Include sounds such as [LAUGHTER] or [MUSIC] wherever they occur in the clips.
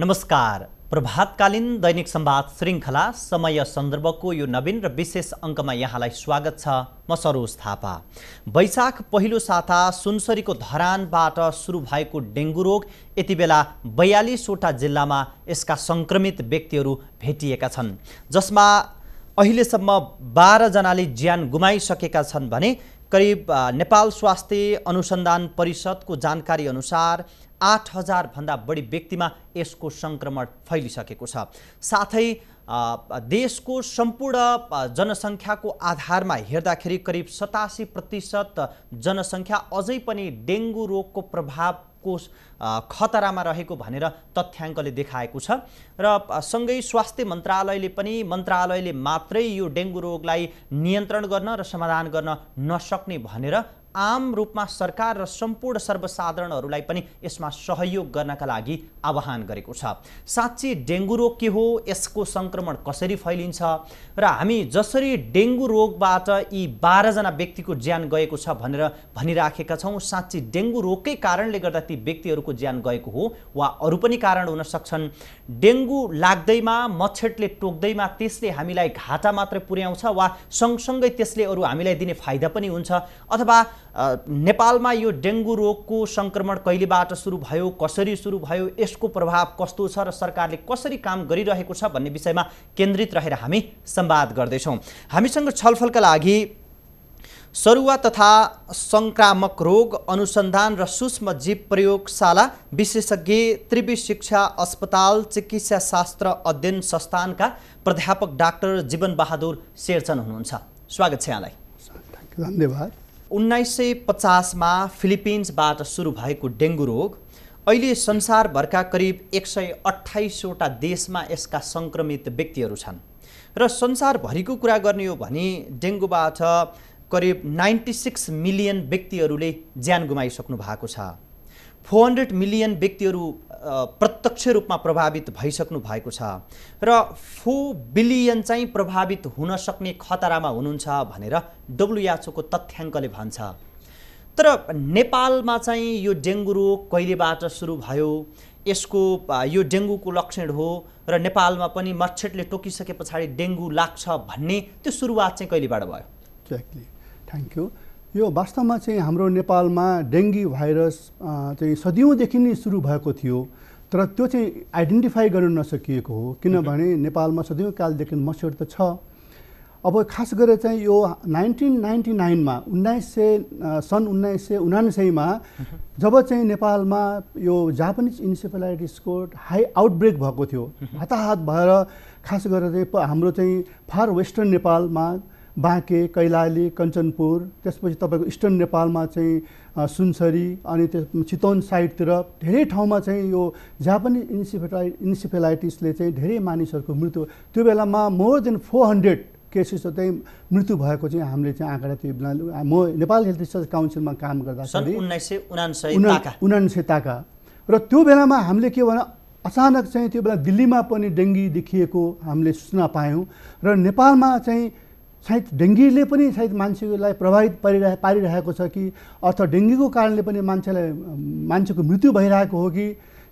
नमस्कार। प्रभातकालीन दैनिक संवाद श्रृङ्खला समय सन्दर्भको यो नवीन र विशेष अङ्कमा यहाँलाई स्वागत छ म सरोज थापा। वैशाख पहिलो साता सुनसरीको धरानबाट सुरु भएको डेङ्गु रोग यति बेला बयालिसवटा जिल्लामा यसका सङ्क्रमित व्यक्तिहरू भेटिएका छन् जसमा अहिलेसम्म बाह्रजनाले ज्यान गुमाइसकेका छन् भने करिब नेपाल स्वास्थ्य अनुसन्धान परिषदको जानकारी अनुसार आठ हजारभन्दा बढी व्यक्तिमा यसको सङ्क्रमण फैलिसकेको छ। साथै देशको सम्पूर्ण जनसङ्ख्याको आधारमा हेर्दाखेरि करिब सतासी प्रतिशत जनसङ्ख्या अझै पनि डेङ्गु रोगको प्रभावको खतरामा रहेको भनेर तथ्याङ्कले देखाएको छ। र सँगै स्वास्थ्य मन्त्रालयले पनि मन्त्रालयले मात्रै यो डेङ्गु रोगलाई नियन्त्रण गर्न र समाधान गर्न नसक्ने भनेर आम रूपमा सरकार र सम्पूर्ण सर्वसाधारणहरूलाई पनि यसमा सहयोग गर्नका लागि आह्वान गरेको छ। साँच्ची डेङ्गु रोग के हो यसको सङ्क्रमण कसरी फैलिन्छ र हामी जसरी डेङ्गु रोगबाट यी बाह्रजना व्यक्तिको ज्यान गएको छ भनेर भनिराखेका छौँ साँच्ची डेङ्गु रोगकै कारणले गर्दा ती व्यक्तिहरूको ज्यान गएको हो वा अरू पनि कारण हुन सक्छन्। डेङ्गु लाग्दैमा मच्छरले टोक्दैमा त्यसले हामीलाई घाटा मात्रै पुर्याउँछ वा सँगसँगै त्यसले अरू हामीलाई दिने फाइदा पनि हुन्छ अथवा नेपालमा यो डेङ्गु रोगको सङ्क्रमण कहिलेबाट सुरु भयो कसरी सुरु भयो यसको प्रभाव कस्तो छ र सरकारले कसरी काम गरिरहेको छ भन्ने विषयमा केन्द्रित रहेर हामी संवाद गर्दैछौँ। हामीसँग छलफलका लागि सरुवा तथा सङ्क्रामक रोग अनुसन्धान र सूक्ष्म जीव प्रयोगशाला विशेषज्ञ त्रिवी शिक्षा अस्पताल चिकित्सा शास्त्र अध्ययन संस्थानका प्राध्यापक डाक्टर जीवन बहादुर शेरचन हुनुहुन्छ। स्वागत छ यहाँलाई। धन्यवाद। उन्नाइस सय पचासमा फिलिपिन्सबाट सुरु भएको डेङ्गु रोग अहिले संसारभरका करिब एक सय अठाइसवटा देशमा यसका सङ्क्रमित व्यक्तिहरू छन्। र संसारभरिको कुरा गर्ने हो भने डेङ्गुबाट करिब नाइन्टी सिक्स मिलियन व्यक्तिहरूले ज्यान गुमाइसक्नु भएको छ। फोर हन्ड्रेड मिलियन व्यक्तिहरू प्रत्यक्ष रूपमा प्रभावित भइसक्नु भएको छ र फोर बिलियन चाहिँ प्रभावित हुन सक्ने खतरामा हुनुहुन्छ भनेर डब्लुएचओको तथ्याङ्कले भन्छ। तर नेपालमा चाहिँ यो डेङ्गु रोग कहिलेबाट सुरु भयो यसको यो डेङ्गुको लक्षण हो र नेपालमा पनि मच्छरले टोकिसके पछाडि डेङ्गु लाग्छ भन्ने त्यो सुरुवात चाहिँ कहिलेबाट भयो? एक्ज्याक्टली थ्याङ्क यू यो वास्तवमा चाहिँ हाम्रो नेपालमा डेङ्गी भाइरस चाहिँ सदियौँदेखि नै सुरु भएको थियो तर त्यो चाहिँ आइडेन्टिफाई गर्न नसकिएको हो किनभने नेपालमा सदियौँ कालदेखि मच्छर त छ। अब खास गरेर चाहिँ यो नाइन्टिन नाइन्टी नाइनमा उन्नाइस सय सन् उन्नाइस सय उनान्सयमा [LAUGHS] जब चाहिँ नेपालमा यो जापानिज इन्सेफेलाइटिसको हाई आउटब्रेक भएको थियो [LAUGHS] हताहत भएर खास गरेर चाहिँ हाम्रो चाहिँ फार वेस्टर्न नेपालमा बाँके कैलाली कञ्चनपुर त्यसपछि तपाईँको इस्टर्न नेपालमा चाहिँ सुनसरी अनि त्यस चितवन साइडतिर धेरै ठाउँमा चाहिँ यो जापानिज इन्सिफेलाइ इन्सिफेलाइटिसले चाहिँ धेरै मानिसहरूको मृत्यु त्यो बेलामा more than four hundred cases चाहिँ मृत्यु भएको चाहिँ हामीले चाहिँ आँकडा त्यो बेला म नेपाल हेल्थ रिसर्च काउन्सिलमा काम गर्दाखेरि उन्नाइस सय उनान्सय उनान्सय ताका। र त्यो बेलामा हामीले के भने अचानक चाहिँ त्यो बेला दिल्लीमा पनि डेङ्गी देखिएको हामीले सूचना पायौँ र नेपालमा चाहिँ सायद डेङ्गीले पनि सायद मान्छेलाई प्रभावित पारिरहे पारिरहेको छ कि अथवा डेङ्गीको कारणले पनि मान्छेलाई मान्छेको मृत्यु भइरहेको हो कि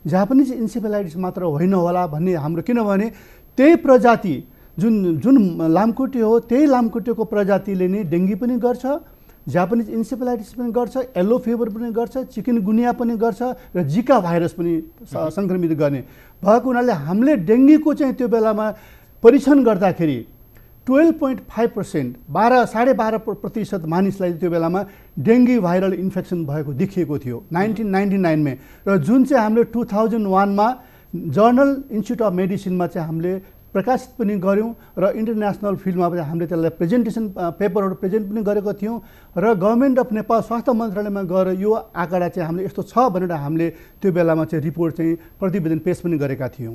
जापानिज इन्सेफेलाइटिस मात्र होइन होला भन्ने हाम्रो किनभने त्यही प्रजाति जुन जुन लामखुट्टे हो त्यही लामखुट्टेको प्रजातिले नै डेङ्गी पनि गर्छ जापानिज इन्सेफेलाइटिस पनि गर्छ येल्लो फिभर पनि गर्छ चिकन गुनिया पनि गर्छ र जिका भाइरस पनि सङ्क्रमित गर्ने भएको हुनाले हामीले डेङ्गीको चाहिँ त्यो बेलामा परीक्षण गर्दाखेरि टुवेल्भ पोइन्ट फाइभ पर्सेन्ट बाह्र साढे बाह्र प्र- प्रतिशत मानिसलाई त्यो बेलामा डेङ्गी भाइरल इन्फेक्सन भएको देखिएको थियो नाइन्टिन नाइन्टी नाइनमै। र जुन चाहिँ हामीले टु थाउजन्ड वानमा जर्नल इन्स्टिच्युट अफ मेडिसिनमा चाहिँ हामीले प्रकाशित पनि गऱ्यौँ र इन्टरनेसनल फिल्डमा पनि हामीले त्यसलाई प्रेजेन्टेसन पेपरहरू प्रेजेन्ट पनि गरेको थियौँ र गभर्मेन्ट अफ नेपाल स्वास्थ्य मन्त्रालयमा गएर यो आँकडा चाहिँ हामीले यस्तो छ भनेर हामीले त्यो बेलामा चाहिँ रिपोर्ट चाहिँ प्रतिवेदन पेस पनि गरेका थियौँ।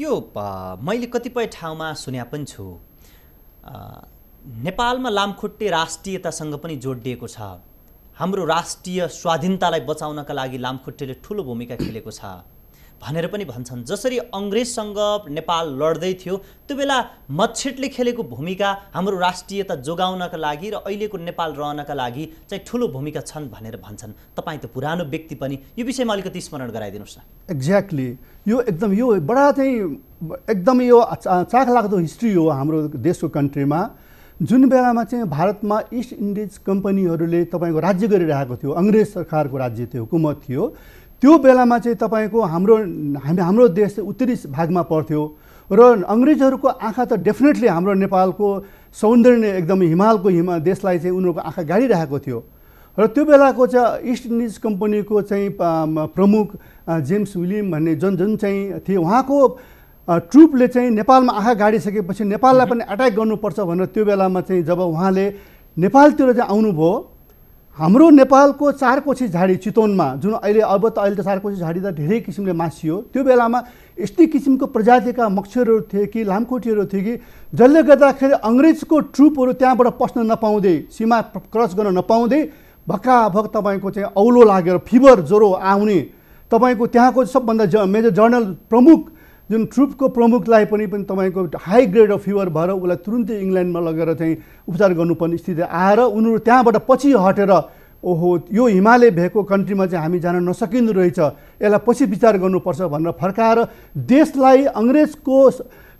यो मैले कतिपय ठाउँमा सुने पनि छु। नेपालमा लामखुट्टे राष्ट्रियतासँग पनि जोडिएको छ। हाम्रो राष्ट्रिय स्वाधीनतालाई बचाउनका लागि लामखुट्टेले ठुलो भूमिका खेलेको छ। भनेर पनि भन्छन्। जसरी अङ्ग्रेजसँग नेपाल लड्दै थियो त्यो बेला मच्छेटले खेलेको भूमिका हाम्रो राष्ट्रियता जोगाउनका लागि र अहिलेको नेपाल रहनका लागि चाहिँ ठुलो भूमिका छन् भनेर भन्छन्। तपाईँ त पुरानो व्यक्ति पनि यो विषयमा अलिकति स्मरण गराइदिनुहोस् न। एक्ज्याक्टली यो एकदम यो बडा चाहिँ एकदम यो चा- चाखलाग्दो हिस्ट्री हो हाम्रो देशको कन्ट्रीमा जुन बेलामा चाहिँ भारतमा इस्ट इन्डिज कम्पनीहरूले तपाईँको राज्य गरिरहेको थियो अङ्ग्रेज सरकारको राज्य थियो हुकुमत थियो। त्यो बेलामा चाहिँ तपाईँको हाम्रो हामी हाम्रो देश उत्तरी भागमा पर्थ्यो र अङ्ग्रेजहरूको आँखा त डेफिनेटली हाम्रो नेपालको सौन्दर्य एकदम हिमालको हिमा देशलाई चाहिँ उनीहरूको आँखा गाडिरहेको थियो। र त्यो बेलाको चाहिँ इस्ट इन्डिज कम्पनीको चाहिँ प्रमुख जेम्स विलियम भन्ने जुन जुन चाहिँ थिए। उहाँको ट्रुपले चाहिँ नेपालमा आँखा गाडिसकेपछि नेपाललाई पनि एट्याक गर्नुपर्छ भनेर त्यो बेलामा चाहिँ जब उहाँले नेपालतिर चाहिँ आउनुभयो हाम्रो नेपालको चारकोसी झाडी चितवनमा जुन अहिले अब त अहिले त चारकोसी झाडी त धेरै किसिमले मासियो त्यो बेलामा यस्तै किसिमको प्रजातिका मच्छरहरू थिए कि लामखुट्टेहरू थिए कि जसले गर्दाखेरि अङ्ग्रेजको ट्रुपहरू त्यहाँबाट पस्न नपाउँदै सीमा क्रस गर्न नपाउँदै भक्काभक तपाईँको चाहिँ औलो लागेर फिभर ज्वरो आउने तपाईँको त्यहाँको सबभन्दा ज मेजर जर्नल प्रमुख जुन ट्रुपको प्रमुखलाई पनि पनि तपाईँको हाई ग्रेड अफ फिभर भएर उसलाई तुरुन्तै इङ्ल्यान्डमा लगेर चाहिँ उपचार गर्नुपर्ने स्थिति आएर उनीहरू त्यहाँबाट पछि हटेर ओहो यो हिमालय भएको कन्ट्रीमा चाहिँ हामी जान नसकिँदो रहेछ यसलाई पछि विचार गर्नुपर्छ भनेर फर्काएर देशलाई अङ्ग्रेजको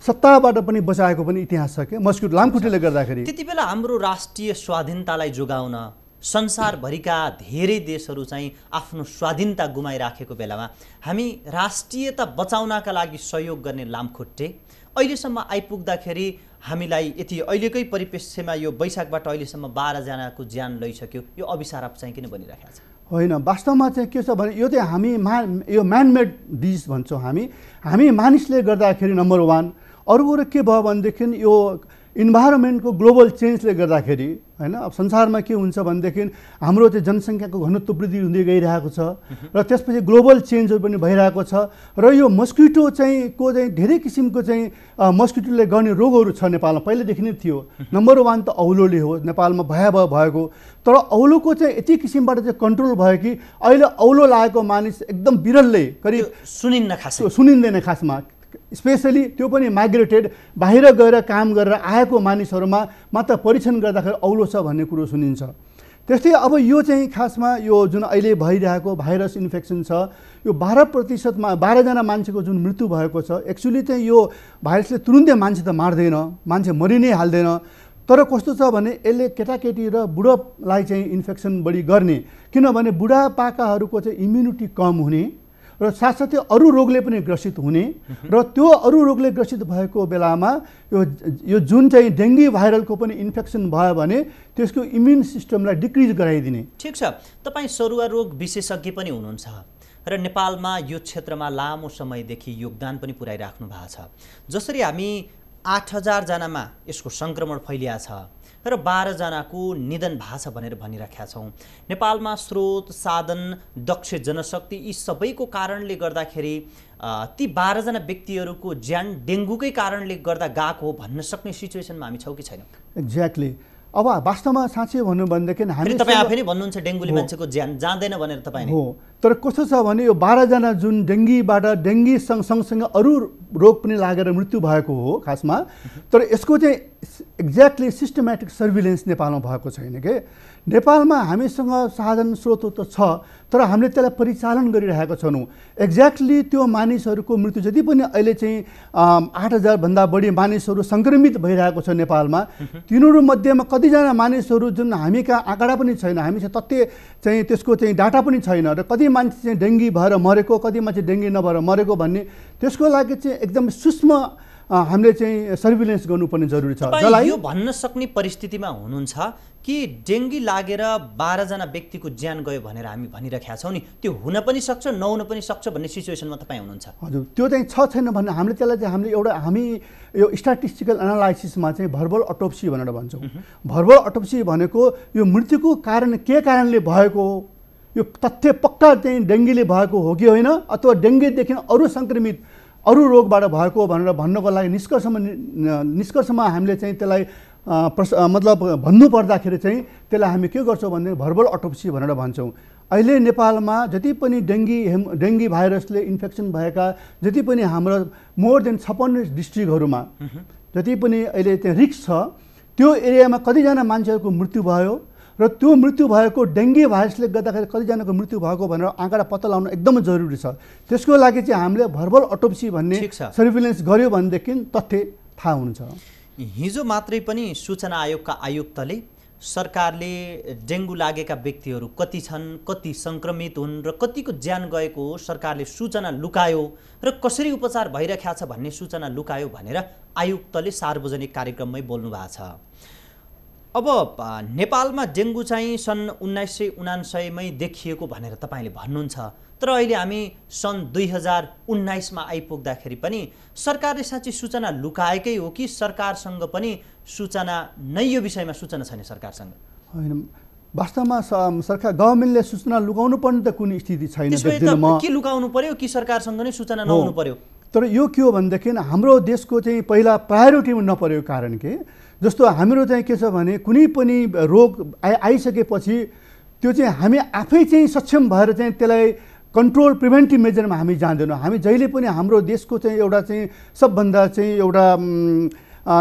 सत्ताबाट पनि बचाएको पनि इतिहास छ क्या मस्किटो लामखुट्टेले गर्दाखेरि। त्यति बेला हाम्रो राष्ट्रिय स्वाधीनतालाई जोगाउन संसारभरिका धेरै देशहरू चाहिँ आफ्नो स्वाधीनता गुमाइराखेको बेलामा हामी राष्ट्रियता बचाउनका लागि सहयोग गर्ने लामखुट्टे अहिलेसम्म आइपुग्दाखेरि हामीलाई यति अहिलेकै परिप्रेक्ष्यमा यो वैशाखबाट अहिलेसम्म बाह्रजनाको ज्यान लैसक्यो। यो अभिशाप चाहिँ किन बनिरहेको छ होइन वास्तवमा चाहिँ के छ भने यो चाहिँ हामी मा यो म्यानमेड डिज भन्छौँ हामी। हामी मानिसले गर्दाखेरि नम्बर वान अरू कुरो के भयो भनेदेखि यो इन्भाइरोमेन्टको ग्लोबल चेन्जले गर्दाखेरि होइन अब संसारमा के हुन्छ भनेदेखि हाम्रो चाहिँ जनसङ्ख्याको घनत्व वृद्धि हुँदै गइरहेको छ र त्यसपछि ग्लोबल चेन्जहरू पनि भइरहेको छ र यो मस्किटो चाहिँ को चाहिँ धेरै किसिमको चाहिँ मस्किटोले गर्ने रोगहरू छ नेपालमा। पहिलेदेखि नै थियो। नम्बर वान त औलोले हो। नेपालमा भयावह भएको। तर औलोको चाहिँ यति किसिमबाट चाहिँ कन्ट्रोल भयो कि अहिले औलो लागेको मानिस एकदम विरलै करिब सुनिन्न खासै। सुनिँदैन खासमा। स्पेसली त्यो पनि माइग्रेटेड बाहिर गएर काम गरेर आएको मानिसहरूमा मात्र परीक्षण गर्दाखेरि औलो छ भन्ने कुरो सुनिन्छ। त्यस्तै अब यो चाहिँ खासमा यो जुन अहिले भइरहेको भाइरस इन्फेक्सन छ यो बाह्र प्रतिशतमा बाह्रजना मान्छेको जुन मृत्यु भएको छ एक्चुली चाहिँ यो भाइरसले तुरुन्तै मान्छे त मार्दैन मान्छे मरि नै हाल्दैन। तर कस्तो छ भने यसले केटाकेटी र बुढोलाई चाहिँ इन्फेक्सन बढी गर्ने किनभने बुढापाकाहरूको चाहिँ इम्युनिटी कम हुने। र साथसाथै अरू रोगले पनि ग्रसित हुने र त्यो अरू रोगले ग्रसित भएको बेलामा यो यो जुन चाहिँ डेङ्गी भाइरलको पनि इन्फेक्सन भयो भने त्यसको इम्युन सिस्टमलाई डिक्रिज गराइदिने। ठिक छ। तपाईँ सरुवा रोग विशेषज्ञ पनि हुनुहुन्छ र नेपालमा यो क्षेत्रमा लामो समयदेखि योगदान पनि पुर्याइराख्नु भएको छ। जसरी हामी आठ हजारजनामा यसको सङ्क्रमण फैलिया छ र बाह्रजनाको निधन छ भनेर भनिराखेका छौँ। नेपालमा स्रोत साधन दक्ष जनशक्ति यी सबैको कारणले गर्दाखेरि ती बाह्रजना व्यक्तिहरूको ज्यान डेङ्गुकै कारणले गर्दा गएको हो भन्न सक्ने सिचुएसनमा हामी छौँ कि छैनौँ? एक्ज्याक्टली अब वास्तवमा साँच्चै भन्नु भनेदेखि हामी तपाईँ आफै नै भन्नुहुन्छ डेङ्गुले मान्छेको ज्यान जाँदैन भनेर तपाईँ हो। तर कस्तो छ भने यो बाह्रजना जुन डेङ्गीबाट डेङ्गी सँग सँगसँगै अरू रोग पनि लागेर मृत्यु भएको हो खासमा तर यसको चाहिँ एक्ज्याक्टली सिस्टमेटिक सर्भिलेन्स नेपालमा भएको छैन के? नेपालमा हामीसँग साधन स्रोत त छ तर हामीले त्यसलाई परिचालन गरिरहेका छैनौँ। एक्ज्याक्टली त्यो मानिसहरूको मृत्यु जति पनि अहिले चाहिँ आठ हजारभन्दा बढी मानिसहरू सङ्क्रमित भइरहेको छ नेपालमा तिनीहरू मध्येमा कतिजना मानिसहरू जुन हामी कहाँ आँकडा पनि छैन हामीसँग तथ्य चाहिँ त्यसको चाहिँ डाटा पनि छैन र कति मान्छे चाहिँ डेङ्गी भएर मरेको कति मान्छे डेङ्गी नभएर मरेको भन्ने त्यसको लागि चाहिँ एकदम सूक्ष्म हामीले चाहिँ सर्भिलेन्स गर्नुपर्ने जरुरी छ। जसलाई यो भन्न सक्ने परिस्थितिमा हुनुहुन्छ कि डेङ्गी लागेर बाह्रजना व्यक्तिको ज्यान गयो भनेर हामी भनिरहेका छौँ नि? त्यो हुन पनि सक्छ नहुन पनि सक्छ भन्ने सिचुएसनमा तपाईँ हुनुहुन्छ। हजुर त्यो चाहिँ छ छैन भन्ने हामीले त्यसलाई चाहिँ हामीले एउटा हामी यो स्ट्याटिस्टिकल एनालाइसिसमा चाहिँ भर्बल अटोप्सी भनेर भन्छौँ। भर्बल अटोप्सी भनेको यो मृत्युको कारण के कारणले भएको हो? यो तथ्य पक्का चाहिँ डेङ्गीले भएको हो कि होइन? अथवा डेङ्गीदेखि अरू सङ्क्रमित अरू रोगबाट भएको भनेर भन्नको लागि निष्कर्षमा निष्कर्षमा हामीले चाहिँ त्यसलाई प्रस मतलब भन्नुपर्दाखेरि चाहिँ त्यसलाई हामी के गर्छौँ भने भर्बल अटोप्सी भनेर भन्छौँ। अहिले नेपालमा जति पनि डेङ्गी हेम डेङ्गी भाइरसले इन्फेक्सन भएका जति पनि हाम्रो मोर देन छप्पन्न डिस्ट्रिक्टहरूमा जति पनि अहिले त्यहाँ रिक्स छ त्यो एरियामा कतिजना मान्छेहरूको मृत्यु भयो र त्यो मृत्यु भएको डेङ्गी भाइरसले गर्दाखेरि कतिजनाको मृत्यु भएको भनेर आँकडा पत्ता लगाउनु एकदमै जरुरी छ। त्यसको लागि चाहिँ हामीले भर्बल अटोप्सी भन्ने। सर्भिलेन्स गऱ्यो भनेदेखि तथ्य थाहा हुन्छ हिजो मात्रै पनि सूचना आयोगका आयुक्तले सरकारले डेङ्गु लागेका व्यक्तिहरू कति छन् कति सङ्क्रमित हुन् र कतिको ज्यान गएको हो सरकारले सूचना लुकायो र कसरी उपचार भइरहेको छ भन्ने सूचना लुकायो भनेर आयुक्तले सार्वजनिक कार्यक्रममै बोल्नु भएको छ। अब नेपालमा डेङ्गु चाहिँ सन् उन्नाइस सय उनान्सयमै देखिएको भनेर तपाईँले भन्नुहुन्छ। तर अहिले हामी सन् दुई हजार उन्नाइसमा आइपुग्दाखेरि पनि सरकारले साँच्चै सूचना लुकाएकै हो कि सरकारसँग पनि सूचना नै यो विषयमा सूचना छैन सरकारसँग? होइन वास्तवमा सरकार गभर्मेन्टले सूचना लुकाउनु पर्ने त कुनै स्थिति छैन के लुकाउनु पर्यो कि सरकारसँग नै सूचना। नहुनु पर्यो? तर यो के हो भनेदेखि हाम्रो देशको चाहिँ पहिला प्रायोरिटीमा नपरेको कारण के? जस्तो हाम्रो चाहिँ के छ भने कुनै पनि रोग आइ आइसकेपछि त्यो चाहिँ हामी आफै चाहिँ सक्षम भएर चाहिँ त्यसलाई कन्ट्रोल प्रिभेन्टिभ मेजरमा हामी जाँदैनौँ। हामी जहिले पनि हाम्रो देशको चाहिँ एउटा चाहिँ सबभन्दा चाहिँ एउटा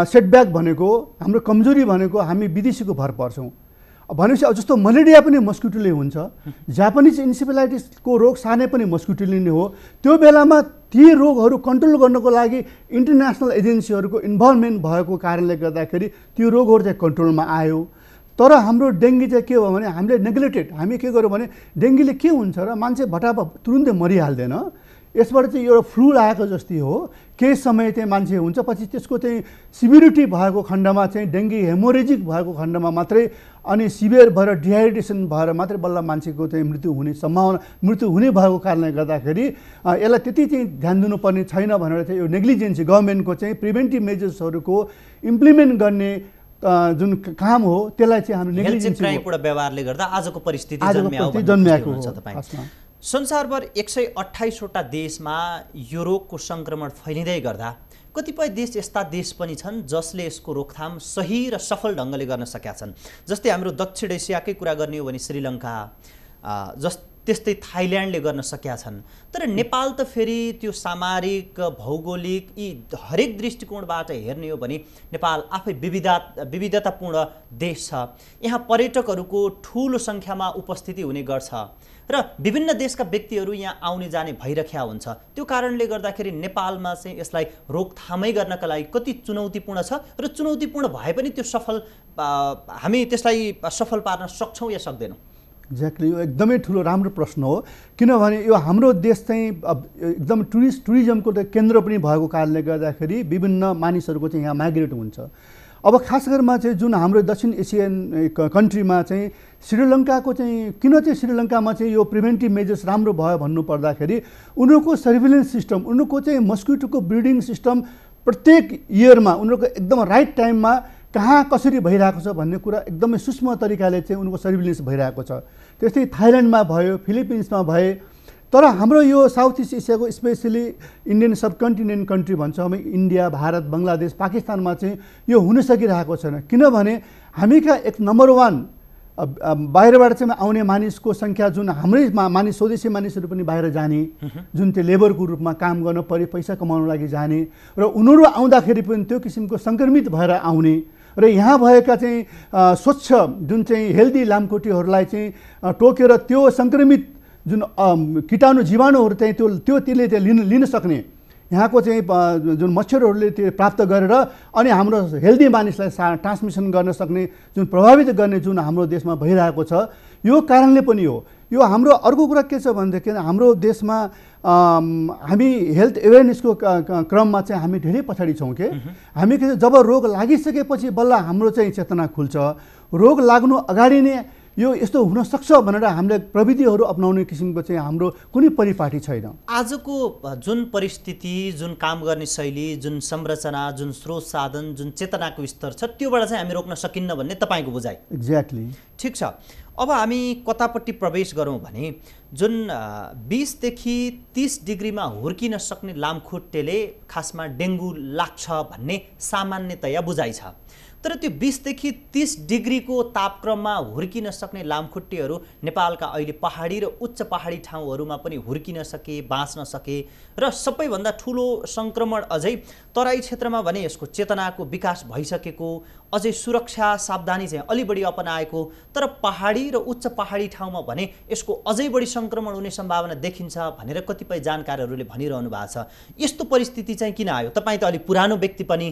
सेटब्याक भनेको हाम्रो कमजोरी भनेको हामी विदेशीको भर पर्छौँ। भनेपछि अब जस्तो मलेरिया पनि मस्किटोले हुन्छ जापानिज इन्सेफेलाइटिसको रोग सार्ने पनि मस्किटोले नै हो। त्यो बेलामा ती रोगहरू कन्ट्रोल गर्नको लागि इन्टरनेसनल एजेन्सीहरूको इन्भल्भमेन्ट भएको कारणले गर्दाखेरि त्यो रोगहरू चाहिँ कन्ट्रोलमा आयो। तर हाम्रो डेङ्गी चाहिँ के हो भने हामीले नेग्लेक्टेड हामी के गर्यौँ भने डेङ्गीले के हुन्छ र मान्छे भटाभ तुरुन्तै मरिहाल्दैन। यसबाट चाहिँ एउटा फ्लू आएको जस्तै हो। केही समय चाहिँ मान्छे हुन्छ पछि त्यसको चाहिँ सिभिरिटी भएको खण्डमा चाहिँ डेङ्गी हेमोरेजिक भएको खण्डमा मात्रै अनि सिभियर भएर डिहाइड्रेसन भएर मात्रै बल्ल मान्छेको चाहिँ मृत्यु हुने सम्भावना मृत्यु हुने भएको कारणले गर्दाखेरि यसलाई त्यति चाहिँ ध्यान दिनुपर्ने छैन भनेर चाहिँ यो नेग्लिजेन्सी गभर्मेन्टको चाहिँ प्रिभेन्टिभ मेजर्सहरूको इम्प्लिमेन्ट गर्ने जुन काम हो त्यसलाई चाहिँ हाम्रो व्यवहारले गर्दा आजको परिस्थिति जन्म्याएको संसारभर एक सय अठाइसवटा देशमा यो रोगको सङ्क्रमण फैलिँदै गर्दा कतिपय देश यस्ता देश पनि छन् जसले यसको रोकथाम सही र सफल ढङ्गले गर्न सकेका छन्। जस्तै हाम्रो दक्षिण एसियाकै कुरा गर्ने हो भने श्रीलङ्का जस त्यस्तै थाइल्यान्डले गर्न सकेका छन्। तर नेपाल त फेरि त्यो सामरिक भौगोलिक यी हरेक दृष्टिकोणबाट हेर्ने हो भने नेपाल आफै विविधा विविधतापूर्ण देश छ। यहाँ पर्यटकहरूको ठुलो सङ्ख्यामा उपस्थिति हुने गर्छ र विभिन्न देशका व्यक्तिहरू यहाँ आउने जाने भइरख्या हुन्छ। त्यो कारणले गर्दाखेरि नेपालमा चाहिँ यसलाई रोकथामै गर्नका लागि कति चुनौतीपूर्ण छ र चुनौतीपूर्ण भए पनि त्यो सफल हामी त्यसलाई सफल पार्न सक्छौँ या सक्दैनौँ। एक्ज्याक्टली यो एकदमै ठुलो राम्रो प्रश्न हो। किनभने यो हाम्रो देश चाहिँ एकदम टुरिस्ट टुरिज्मको त केन्द्र पनि भएको कारणले गर्दाखेरि विभिन्न मानिसहरूको चाहिँ यहाँ माइग्रेट हुन्छ। अब खास गरेरमा चाहिँ जुन हाम्रो दक्षिण एसियन कन्ट्रीमा चाहिँ श्रीलङ्काको चाहिँ किन चाहिँ श्रीलङ्कामा चाहिँ यो प्रिभेन्टिभ मेजर्स राम्रो भयो भन्नु पर्दाखेरि उनीहरूको सर्भिलेन्स सिस्टम उनीहरूको चाहिँ मस्किटोको ब्रिडिङ सिस्टम प्रत्येक इयरमा उनीहरूको एकदम राइट टाइममा कहाँ कसरी भइरहेको छ भन्ने कुरा एकदमै सूक्ष्म तरिकाले चाहिँ उनीहरूको सर्भिलेन्स भइरहेको छ। त्यस्तै थाइल्यान्डमा भयो फिलिपिन्समा भए तर हाम्रो यो साउथ इस्ट एसियाको specially Indian subcontinent country भन्छौँ हामी इन्डिया भारत बङ्गलादेश पाकिस्तानमा चाहिँ यो हुन सकिरहेको छैन। किनभने हामी कहाँ एक नम्बर वान बाहिरबाट चाहिँ आउने मानिसको सङ्ख्या जुन हाम्रै मा- मानिस स्वदेशी मानिसहरू पनि बाहिर जाने जुन त्यो लेबरको रूपमा काम गर्न पऱ्यो पैसा कमाउनु लागि जाने र उनीहरू आउँदाखेरि पनि त्यो किसिमको सङ्क्रमित भएर आउने र यहाँ भएका चाहिँ स्वच्छ जुन चाहिँ हेल्दी लामखुट्टेहरूलाई चाहिँ टोकेर त्यो सङ्क्रमित जुन कीटाणु जीवाणुहरू चाहिँ त्यो त्यो त्यसले चाहिँ लिन लिन सक्ने। यहाँको चाहिँ जुन मच्छरहरूले त्यो प्राप्त गरेर अनि हाम्रो हेल्दी मानिसलाई सा ट्रान्समिसन गर्न सक्ने जुन प्रभावित गर्ने जुन हाम्रो देशमा भइरहेको छ यो कारणले पनि हो। यो हाम्रो अर्को कुरा के छ भनेदेखि हाम्रो देशमा हामी हेल्थ एवेरनेसको क्रममा चाहिँ हामी धेरै पछाडि छौँ के? हामी के जब रोग लागिसकेपछि बल्ल हाम्रो चाहिँ चेतना खुल्छ। रोग लाग्नु अगाडि नै यो यस्तो हुनसक्छ भनेर हामीले प्रविधिहरू अप्नाउने किसिमको चाहिँ हाम्रो कुनै परिपाटी छैन। आजको जुन परिस्थिति जुन काम गर्ने शैली जुन संरचना जुन स्रोत साधन जुन चेतनाको स्तर छ त्योबाट चाहिँ हामी रोक्न सकिन्न भन्ने तपाईँको बुझाइ। एक्ज्याक्टली ठिक छ। अब हामी कतापट्टि प्रवेश गरौँ भने जुन बिसदेखि तिस डिग्रीमा हुर्किन सक्ने लामखुट्टेले खासमा डेङ्गु लाग्छ भन्ने सामान्यतया बुझाइ छ। तर त्यो बिसदेखि तिस डिग्रीको तापक्रममा हुर्किन सक्ने लामखुट्टेहरू नेपालका अहिले पहाडी र उच्च पहाडी ठाउँहरूमा पनि हुर्किन सके बाँच्न सके र सबैभन्दा ठुलो सङ्क्रमण अझै तराई क्षेत्रमा भने यसको चेतनाको विकास भइसकेको अझै सुरक्षा सावधानी चाहिँ अलि बढी अपनाएको तर पहाडी र उच्च पहाडी ठाउँमा भने यसको अझै बढी सङ्क्रमण हुने सम्भावना देखिन्छ भनेर कतिपय जानकारहरूले भनिरहनु भएको छ। यस्तो परिस्थिति चाहिँ किन आयो? तपाईँ त अलिक पुरानो व्यक्ति पनि।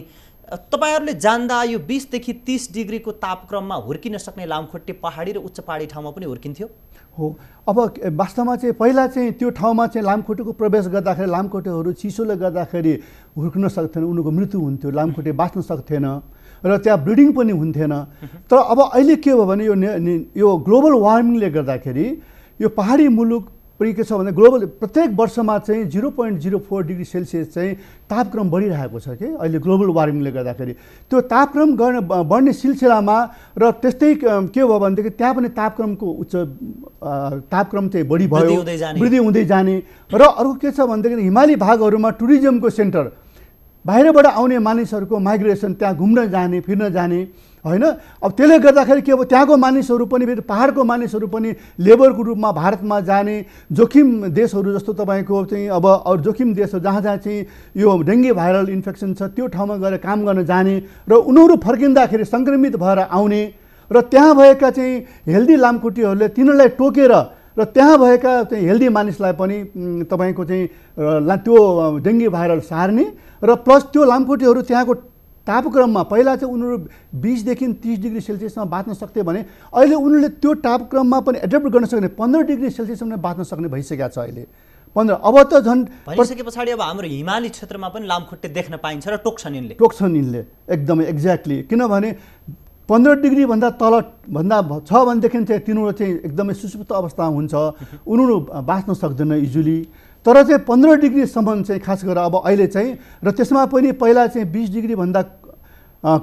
तपाईँहरूले जान्दा यो बिसदेखि तिस डिग्रीको तापक्रममा हुर्किन सक्ने लामखुट्टे पहाडी र उच्च पहाडी ठाउँमा पनि हुर्किन्थ्यो? हो। अब वास्तवमा चाहिँ पहिला चाहिँ त्यो ठाउँमा चाहिँ लामखुट्टेको प्रवेश गर्दाखेरि लामखुट्टेहरू चिसोले गर्दाखेरि हुर्किन सक्थेन उनीहरूको मृत्यु हुन्थ्यो लामखुट्टे बाँच्न सक्थेन र त्यहाँ ब्रिडिङ पनि हुन्थेन। तर अब अहिले के भयो भने यो यो ग्लोबल वार्मिङले गर्दाखेरि यो पहाडी मुलुक पनि के छ भने ग्लोबल प्रत्येक वर्षमा चाहिँ zero point zero four degree Celsius चाहिँ तापक्रम बढिरहेको छ कि? अहिले ग्लोबल वार्मिङले गर्दाखेरि। त्यो तापक्रम गर्ने बढ्ने सिलसिलामा र त्यस्तै के भयो भनेदेखि त्यहाँ पनि तापक्रमको उच्च तापक्रम चाहिँ बढी भयो वृद्धि हुँदै जाने। र अर्को के छ भनेदेखि हिमाली भागहरूमा टुरिज्मको सेन्टर बाहिरबाट आउने मानिसहरूको माइग्रेसन त्यहाँ घुम्न जाने फिर्न जाने होइन? अब त्यसले गर्दाखेरि के अब त्यहाँको मानिसहरू पनि फेरि पाहाडको मानिसहरू पनि लेबरको रूपमा भारतमा जाने जोखिम देशहरू जस्तो तपाईँको चाहिँ अब अरू जोखिम देशहरू जहाँ जहाँ चाहिँ यो डेङ्गी भाइरल इन्फेक्सन छ त्यो ठाउँमा गएर काम गर्न जाने र उनीहरू फर्किँदाखेरि सङ्क्रमित भएर आउने र त्यहाँ भएका चाहिँ हेल्दी लामखुट्टेहरूले तिनीहरूलाई टोकेर र त्यहाँ भएका चाहिँ हेल्दी मानिसलाई पनि तपाईँको चाहिँ त्यो डेङ्गी भाइरल सार्ने र प्लस त्यो लामखुट्टेहरू त्यहाँको तापक्रममा पहिला चाहिँ उनीहरू बिसदेखि तिस डिग्री सेल्सियसमा बाँच्न सक्थ्यो भने अहिले उनीहरूले त्यो तापक्रममा पनि एडप्ट गर्न सक्ने पन्ध्र डिग्री सेल्सियसमा बाँच्न सक्ने भइसकेको छ अहिले। पन्ध्र अब त झन् भइसके पछाडि अब हाम्रो हिमाली क्षेत्रमा पनि लामखुट्टे देख्न पाइन्छ र टोक्छन् यिनले एकदमै एक्ज्याक्टली किनभने पन्ध्र डिग्रीभन्दा तल भन्दा छ भनेदेखि चाहिँ तिनीहरू चाहिँ एकदमै सुसुप्त अवस्थामा हुन्छ। उनीहरू बाँच्न सक्दैन इजिली। तर चाहिँ पन्ध्र डिग्रीसम्म चाहिँ खास गरेर अब अहिले चाहिँ र त्यसमा पनि पहिला चाहिँ बिस डिग्रीभन्दा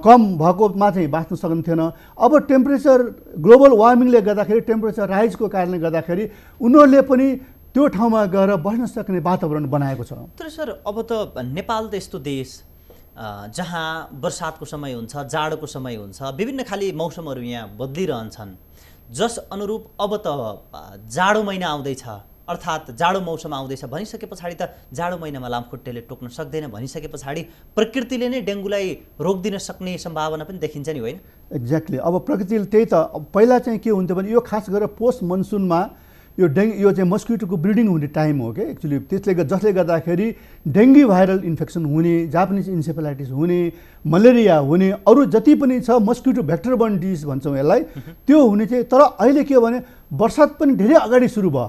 कम भएकोमा चाहिँ बाँच्न सक्ने अब टेम्परेचर ग्लोबल वार्मिङले गर्दाखेरि टेम्परेचर राइजको कारणले गर्दाखेरि उनीहरूले पनि त्यो ठाउँमा गएर बस्न सक्ने वातावरण बनाएको छ। तर सर अब त नेपाल त यस्तो देश। जहाँ बर्सातको समय हुन्छ जाडोको समय हुन्छ विभिन्न खाले मौसमहरू यहाँ बदलिरहन्छन्। जस अनुरूप अब त जाडो महिना आउँदैछ अर्थात् जाडो मौसम आउँदैछ भनिसके पछाडि त जाडो महिनामा लामखुट्टेले टोक्न सक्दैन भनिसके पछाडि प्रकृतिले नै डेङ्गुलाई रोकिदिन सक्ने सम्भावना पनि देखिन्छ नि होइन? एक्ज्याक्टली अब प्रकृतिले त्यही त पहिला चाहिँ के हुन्थ्यो भने यो खास गरेर पोस्ट मनसुनमा यो डेङ्गु यो चाहिँ मस्किटोको ब्रिडिङ हुने टाइम हो क्या एक्चुली। त्यसले जसले गर्दाखेरि डेङ्गु भाइरल इन्फेक्सन हुने जापानिज इन्सेफेलाइटिस हुने मलेरिया हुने अरू जति पनि छ मस्किटो भेक्टर बर्न डिजिज भन्छौँ यसलाई [LAUGHS] त्यो हुने चाहिँ तर अहिले के हो भने बर्सात पनि धेरै अगाडि सुरु भयो।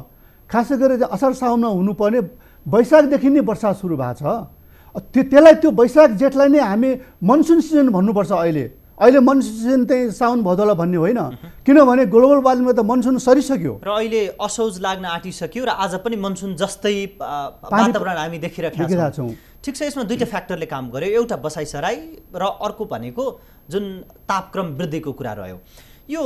खास गरेर चाहिँ असार साउनमा हुनुपर्ने वैशाखदेखि नै वर्षा सुरु भएको छ। त्यो त्यसलाई त्यो वैशाख जेठलाई नै हामी मनसुन सिजन भन्नुपर्छ अहिले। अहिले मनसुन चाहिँ साउन भदौला भन्ने होइन। किनभने ग्लोबल वार्मिङमा त मनसुन सरिसक्यो। र अहिले असौज लाग्न आँटिसक्यो र आज पनि मनसुन जस्तै वातावरण हामी देखिरहेका छौँ। ठिक छ यसमा दुईवटा फ्याक्टरले काम गर्यो। एउटा बसाइसराई र अर्को भनेको जुन तापक्रम वृद्धिको कुरा रह्यो। यो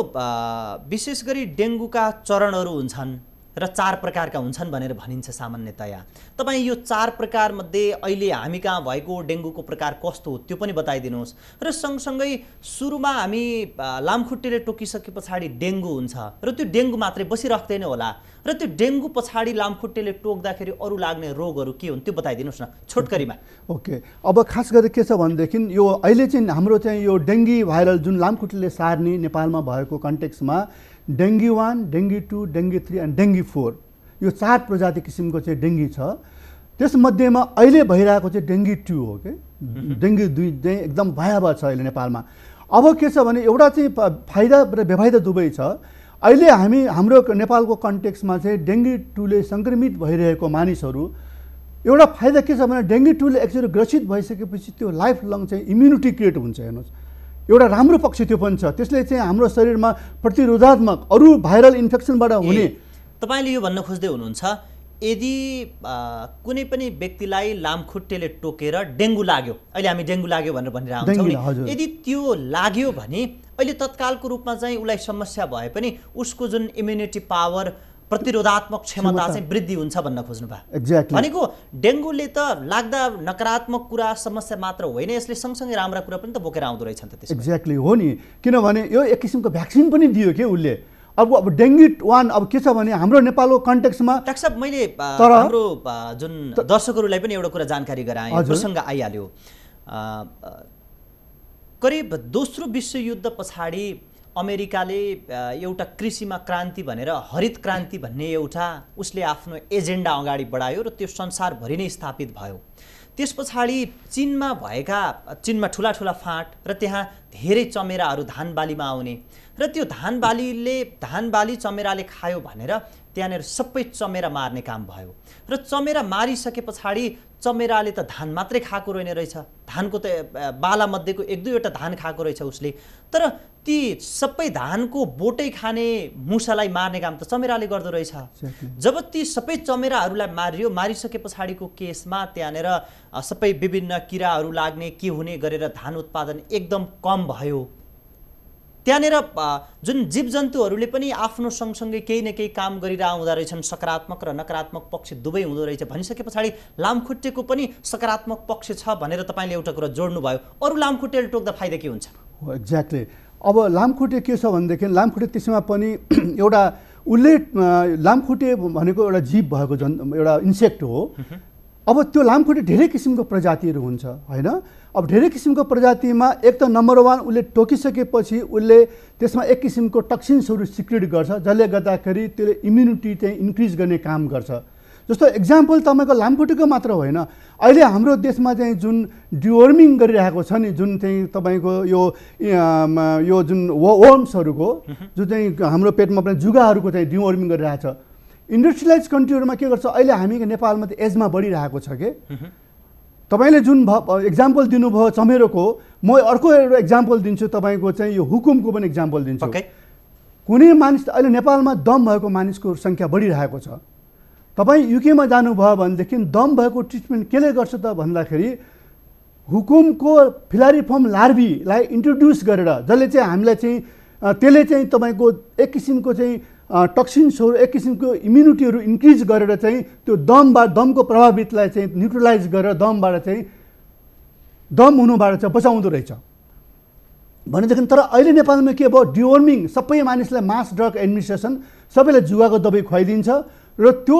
विशेष गरी डेङ्गुका चरणहरू हुन्छन्। र चार प्रकारका हुन्छन् भनेर भनिन्छ सामान्यतया। तपाईँ यो चार प्रकारमध्ये अहिले हामी कहाँ भएको डेङ्गुको प्रकार कस्तो हो त्यो पनि बताइदिनुहोस्। र सँगसँगै सुरुमा हामी लामखुट्टेले टोकिसके पछाडि डेङ्गु हुन्छ र त्यो डेङ्गु मात्रै बसिराख्दैन होला। र त्यो डेङ्गु पछाडि लामखुट्टेले टोक्दाखेरि अरू लाग्ने रोगहरू के हुन् त्यो बताइदिनुहोस् न छोटकरीमा। ओके। अब खास गरेर के छ भनेदेखि यो अहिले चाहिँ हाम्रो चाहिँ यो डेङ्गी भाइरल जुन लामखुट्टेले सार्ने नेपालमा भएको कन्टेक्समा dengue one dengue two dengue three and dengue four यो चार प्रजाति किसिमको चाहिँ डेङ्गी छ। त्यसमध्येमा अहिले भइरहेको चाहिँ डेङ्गी टू हो कि डेङ्गी दुई चाहिँ एकदम भयावह छ अहिले नेपालमा। अब के छ भने एउटा चाहिँ फाइदा र बेफाइदा दुवै छ। अहिले हामी हाम्रो नेपालको कन्टेक्समा चाहिँ डेङ्गी टूले सङ्क्रमित भइरहेको मानिसहरू एउटा फाइदा के छ भने डेङ्गी टूले एक्चुली ग्रसित भइसकेपछि त्यो लाइफ लङ चाहिँ इम्युनिटी क्रिएट हुन्छ हेर्नुहोस्। एउटा राम्रो पक्ष त्यो पनि छ। त्यसले चाहिँ हाम्रो शरीरमा प्रतिरोधात्मक अरू भाइरल इन्फेक्सनबाट हुने तपाईँले यो भन्न खोज्दै हुनुहुन्छ यदि कुनै पनि व्यक्तिलाई लामखुट्टेले टोकेर डेङ्गु लाग्यो अहिले हामी डेङ्गु लाग्यो भनेर भनिरहेको यदि त्यो लाग्यो भने अहिले तत्कालको रूपमा चाहिँ उसलाई समस्या भए पनि उसको जुन इम्युनिटी पावर प्रतिरोधात्मक क्षमता। चाहिँ वृद्धि हुन्छ भन्न खोज्नु भयो एक्ज्याक्टली भनेको डेङ्गुले त लाग्दा नकारात्मक कुरा समस्या मात्र होइन यसले सँगसँगै राम्रा कुरा पनि त बोकेर आउँदो रहेछ नि त एक्ज्याक्टली हो नि। किनभने यो एक किसिमको भ्याक्सिन पनि दियो के उसले? अब अब डेङ्गी वान अब के छ भने हाम्रो नेपालको कन्टेक्समा डाक्टर साहब मैले तर- हाम्रो जुन दर्शकहरूलाई पनि एउटा कुरा जानकारी गराएँ। प्रसङ्ग आइहाल्यो। करिब दोस्रो विश्वयुद्ध पछाडि अमेरिकाले एउटा कृषिमा क्रान्ति भनेर हरित क्रान्ति भन्ने एउटा उसले आफ्नो एजेन्डा अगाडि बढायो र त्यो संसारभरि नै स्थापित भयो। त्यस पछाडि चिनमा भएका चिनमा ठुला ठुला फाँट र त्यहाँ धेरै चमेराहरू धान बालीमा आउने। र त्यो धान बालीले धान बाली चमेराले खायो भनेर त्यहाँनिर सबै चमेरा मार्ने काम भयो। र चमेरा मारिसके पछाडि चमेराले त धान मात्रै खाएको रहेन रहेछ। धानको त बालामध्येको एक दुईवटा धान खाएको रहेछ उसले। तर ती सबै धानको बोटै खाने मुसालाई मार्ने काम त चमेराले गर्दो रहेछ. जब ती सबै चमेराहरूलाई मारियो मारिसके पछाडिको केसमा त्यहाँनिर सबै विभिन्न किराहरू लाग्ने के हुने गरेर धान उत्पादन एकदम कम भयो। त्यहाँनिर जुन जीवजन्तुहरूले पनि आफ्नो सँगसँगै केही न केही काम गरिरह हुँदो रहेछन् सकारात्मक र नकारात्मक पक्ष दुवै हुँदो रहेछ। भनिसके पछाडि लामखुट्टेको पनि सकारात्मक पक्ष छ भनेर तपाईँले एउटा कुरा जोड्नुभयो। अरू लामखुट्टेले टोक्दा फाइदा के हुन्छ? हो एक्ज्याक्टली अब लामखुट्टे के छ भनेदेखि लामखुट्टे त्यसमा पनि एउटा उसले लामखुट्टे भनेको एउटा जीव भएको जन् एउटा इन्सेक्ट हो। अब त्यो लामखुट्टे धेरै किसिमको प्रजातिहरू हुन्छ होइन? अब धेरै किसिमको प्रजातिमा एक त नम्बर वान उसले टोकिसकेपछि उसले त्यसमा एक किसिमको टक्सिन्सहरू सिक्रेट गर्छ जसले गर्दाखेरि त्यसले इम्युनिटी चाहिँ इन्क्रिज गर्ने काम गर्छ। जस्तो इक्जाम्पल तपाईँको लामखुट्टेको मात्र होइन अहिले हाम्रो देशमा चाहिँ जुन डिवर्मिङ गरिरहेको छ नि जुन चाहिँ तपाईँको यो यो जुन वर्म्सहरूको जुन चाहिँ हाम्रो पेटमा पनि जुगाहरूको चाहिँ डिवर्मिङ गरिरहेको छ इन्डस्ट्रियलाइज कन्ट्रीहरूमा के गर्छ? अहिले हामी नेपालमा त एजमा बढिरहेको छ कि? तपाईँले जुन भ इक्जाम्पल दिनुभयो चमेरोको म अर्को एउटा इक्जाम्पल दिन्छु तपाईँको चाहिँ यो हुकुमको पनि इक्जाम्पल दिन्छु। कुनै मानिस अहिले नेपालमा दम भएको मानिसको सङ्ख्या बढिरहेको छ। तपाईँ युकेमा जानुभयो भनेदेखि दम भएको ट्रिटमेन्ट केले गर्छ त भन्दाखेरि हुकुमको फिलारिफर्म लार्भीलाई इन्ट्रोड्युस गरेर जसले चाहिँ हामीलाई चाहिँ त्यसले चाहिँ तपाईँको एक किसिमको चाहिँ टक्सिन्सहरू एक किसिमको इम्युनिटीहरू इन्क्रिज गरेर चाहिँ त्यो दमबाट दमको प्रभावितलाई चाहिँ न्युट्रलाइज गरेर दमबाट चाहिँ दम हुनुबाट चाहिँ बचाउँदो रहेछ। भनेदेखि तर अहिले नेपालमा के भयो? डिवर्मिङ सबै मानिसलाई मास ड्रग एडमिनिस्ट्रेसन सबैलाई जुगाको दबाई खुवाइदिन्छ र त्यो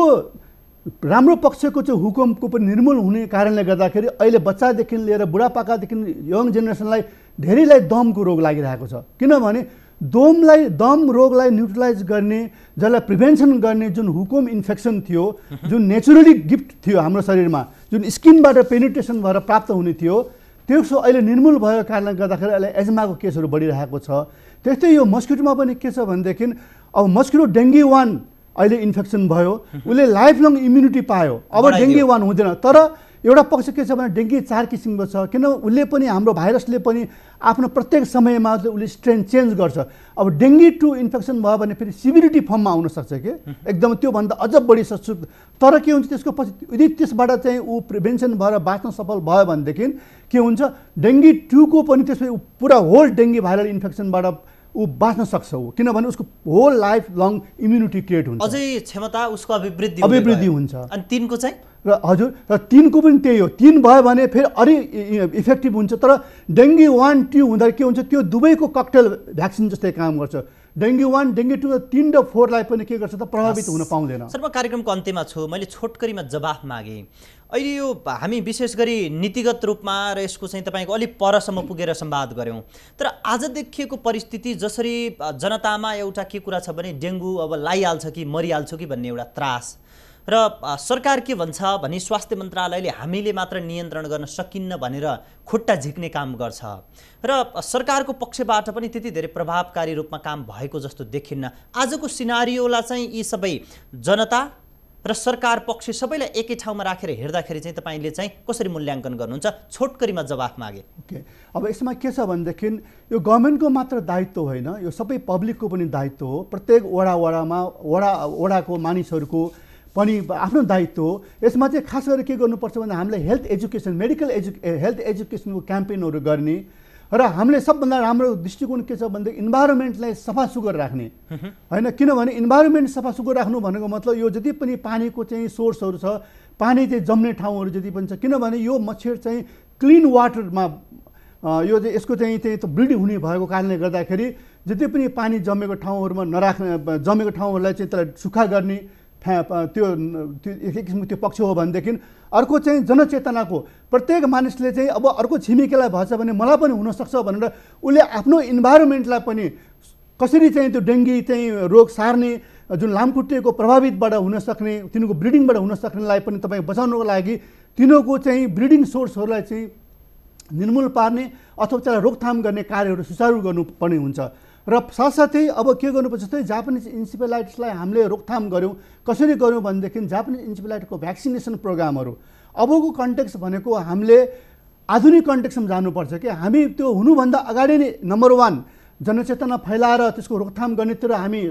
राम्रो पक्षको चाहिँ हुकुमको पनि निर्मूल हुने कारणले गर्दाखेरि अहिले बच्चादेखि लिएर बुढापाकादेखि यङ जेनेरेसनलाई धेरैलाई दमको रोग लागिरहेको छ। किनभने दमलाई दम रोगलाई न्युट्रलाइज गर्ने जसलाई प्रिभेन्सन गर्ने जुन हुकुम इन्फेक्सन थियो जुन नेचुरली गिफ्ट थियो हाम्रो शरीरमा जुन स्किनबाट पेनिट्रेसन भएर प्राप्त हुने थियो त्यसो अहिले निर्मूल भएको कारणले गर्दाखेरि अहिले एजमाको केसहरू बढिरहेको छ त्यस्तै यो मस्किटोमा पनि के छ भनेदेखि अब मस्किटो डेङ्गी वान अहिले इन्फेक्सन भयो उसले लाइफ लङ इम्युनिटी पायो अब। डेङ्गी वान हुँदैन तर एउटा पक्ष के छ भने डेङ्गी चार किसिमको छ किन उसले पनि हाम्रो भाइरसले पनि आफ्नो प्रत्येक समयमा उसले स्ट्रेन चेन्ज गर्छ। अब डेङ्गी टू इन्फेक्सन भयो भने फेरि सिभिरिटी फर्ममा आउनसक्छ कि? एकदम त्योभन्दा अझ बढी सक्छु तर के हुन्छ त्यसको पछि यदि त्यसबाट चाहिँ ऊ प्रिभेन्सन भएर बाँच्न सफल भयो भनेदेखि के हुन्छ डेङ्गी टूको पनि त्यसपछि पुरा होल डेङ्गी भाइरल इन्फेक्सनबाट ऊ बाँच्न सक्छ ऊ। किनभने उसको whole life long immunity create हुन्छ। अझै क्षमता उसको अभिवृद्धि अभिवृद्धि। हुन्छ। अनि तिनको चाहिँ? र हजुर र तिनको पनि त्यही हो। तिन भयो भने फेरि अलि इफेक्टिभ हुन्छ। तर डेङ्गी वान टू हुँदा के हुन्छ त्यो दुवैको ककटेल भ्याक्सिन जस्तै काम गर्छ। डेङ्गी वान डेङ्गी टू र तिन र फोरलाई पनि के गर्छ त प्रभावित हुन पाउँदैन। सर म कार्यक्रमको अन्त्यमा छु। मैले छोटकरीमा जवाफ मागेँ। अहिले यो हामी विशेष गरी नीतिगत रूपमा र यसको चाहिँ तपाईँको अलिक परसम्म पुगेर संवाद गऱ्यौँ। तर आज देखिएको परिस्थिति जसरी जनतामा एउटा के कुरा छ भने डेङ्गु अब लाइहाल्छ कि मरिहाल्छ कि भन्ने एउटा त्रास। र सरकार के भन्छ भने स्वास्थ्य मन्त्रालयले हामीले मात्र नियन्त्रण गर्न सकिन्न भनेर खुट्टा झिक्ने काम गर्छ। र सरकारको पक्षबाट पनि त्यति धेरै प्रभावकारी रूपमा काम भएको जस्तो देखिन्न। आजको सिनारियोलाई चाहिँ यी सबै जनता र सरकार पक्ष सबैलाई एकै ठाउँमा राखेर हेर्दाखेरि चाहिँ तपाईँले चाहिँ कसरी मूल्याङ्कन गर्नुहुन्छ? छोटकरीमा जवाफ मागे। ओके। अब यसमा के छ भनेदेखि यो गभर्मेन्टको मात्र दायित्व होइन यो सबै पब्लिकको पनि दायित्व हो। प्रत्येक वडा वडामा वडा वडाको मानिसहरूको पनि आफ्नो दायित्व हो। यसमा चाहिँ खास गरेर के गर्नुपर्छ भने हामीले health education medical edu health एजुकेसनको क्याम्पेनहरू गर्ने र हामीले सबभन्दा राम्रो दृष्टिकोण के छ भनेदेखि इन्भाइरोमेन्टलाई सफा सुग्घर राख्ने। होइन किनभने इन्भाइरोमेन्ट सफा सुग्घर राख्नु भनेको मतलब यो जति पनि पानीको चाहिँ सोर्सहरू छ पानी चाहिँ जम्ने ठाउँहरू जति पनि छ किनभने यो मच्छर चाहिँ क्लिन वाटरमा यो चाहिँ यसको चाहिँ त्यही त ब्रिडिङ हुने भएको कारणले गर्दाखेरि जति पनि पानी जमेको ठाउँहरूमा नराख्ने जमेको ठाउँहरूलाई चाहिँ त्यसलाई सुक्खा गर्ने त्यो एक किसिमको त्यो पक्ष हो भनेदेखि अर्को चाहिँ जनचेतनाको। प्रत्येक मानिसले चाहिँ अब अर्को छिमेकीलाई भएछ भने मलाई पनि हुनसक्छ भनेर उसले आफ्नो इन्भाइरोमेन्टलाई पनि कसरी चाहिँ त्यो डेङ्गी चाहिँ रोग सार्ने जुन लामखुट्टेको प्रभावितबाट हुन सक्ने तिनीहरूको ब्रिडिङबाट हुन सक्नेलाई पनि तपाईँ बचाउनको लागि तिनीहरूको चाहिँ ब्रिडिङ सोर्सहरूलाई चाहिँ निर्मूल पार्ने अथवा त्यसलाई रोकथाम गर्ने कार्यहरू सुचारु गर्नुपर्ने हुन्छ। र साथसाथै अब के गर्नुपर्छ जस्तै जापानिज इन्सिपेलाइटिसलाई हामीले रोकथाम गऱ्यौँ। कसरी गऱ्यौँ भनेदेखि जापानिज इन्सिपेलाइटिसको भ्याक्सिनेसन प्रोग्रामहरू। अबको कन्टेक्स भनेको हामीले आधुनिक कन्टेक्समा जानुपर्छ कि हामी त्यो हुनुभन्दा अगाडि नै नम्बर वान जनचेतना फैलाएर त्यसको रोकथाम गर्नेतिर हामी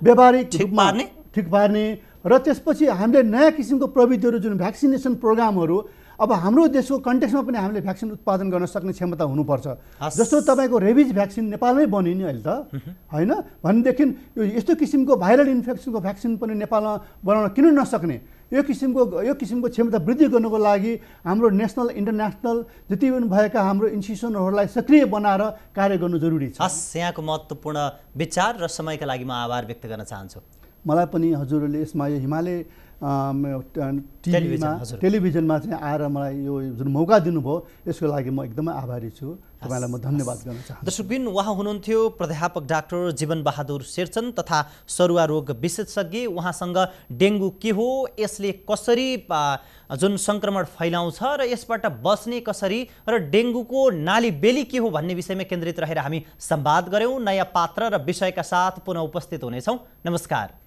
व्यावहारिक ठिक रूपमा? ठिक पार्ने। र त्यसपछि हामीले नयाँ किसिमको प्रविधिहरू जुन भ्याक्सिनेसन प्रोग्रामहरू अब हाम्रो देशको कन्टेक्समा पनि हामीले भ्याक्सिन उत्पादन गर्न सक्ने क्षमता हुनुपर्छ। जस्तो तपाईँको रेबिज भ्याक्सिन नेपालमै बन्यो नि अहिले त होइन? भनेदेखि यो यस्तो किसिमको भाइरल इन्फेक्सनको भ्याक्सिन पनि नेपालमा बनाउन किन नसक्ने? यो किसिमको यो किसिमको क्षमता वृद्धि गर्नको लागि हाम्रो नेसनल इन्टरनेसनल जति पनि भएका हाम्रो इन्स्टिट्युसनहरूलाई सक्रिय बनाएर कार्य गर्नु जरुरी छ। हस् यहाँको महत्त्वपूर्ण विचार र समयका लागि म आभार व्यक्त गर्न चाहन्छु। मलाई पनि हजुरहरूले यसमा यो हिमालय टिभीमा। टेलिभिजनमा चाहिँ आएर मलाई यो जुन मौका दिनुभयो यसको लागि म एकदमै आभारी छु। तपाईँलाई म धन्यवाद गर्न चाहन्छु। दर्शकबिन उहाँ हुनुहुन्थ्यो प्राध्यापक डाक्टर जीवन बहादुर शेरचन तथा सरुवा रोग विशेषज्ञ। उहाँसँग डेङ्गु के हो यसले कसरी जुन सङ्क्रमण फैलाउँछ र यसबाट बस्ने कसरी र डेङ्गुको नाली बेली के हो भन्ने विषयमा केन्द्रित रहेर हामी संवाद गऱ्यौँ। नयाँ पात्र र विषयका साथ पुनः उपस्थित हुनेछौँ। नमस्कार।